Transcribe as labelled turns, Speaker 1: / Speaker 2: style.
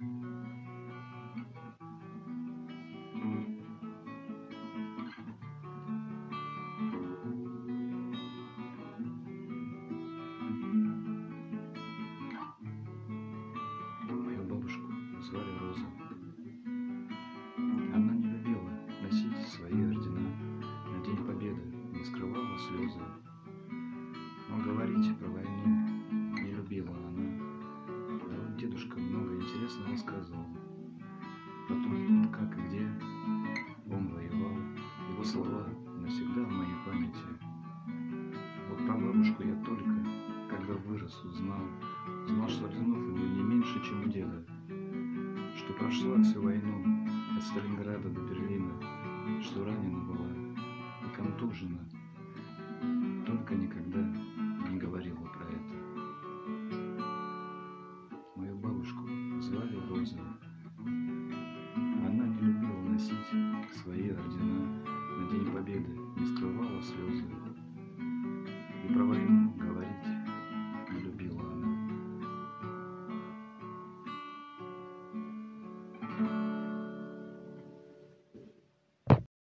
Speaker 1: Мою бабушку звали Роза. Она не любила носить свои ордена. На День Победы не скрывала слезы. Его слова навсегда в моей памяти. Вот про бабушку я только, когда вырос, узнал. Знал, что у нее не меньше, чем у деда. Что прошла всю войну от Сталинграда до Берлина. Что ранена была и контужена. Только никогда не говорила про это. Мою бабушку звали Роза.